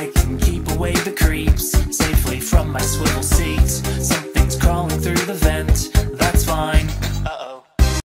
I can keep away the creeps safely from my swivel seat. Something's crawling through the vent, that's fine.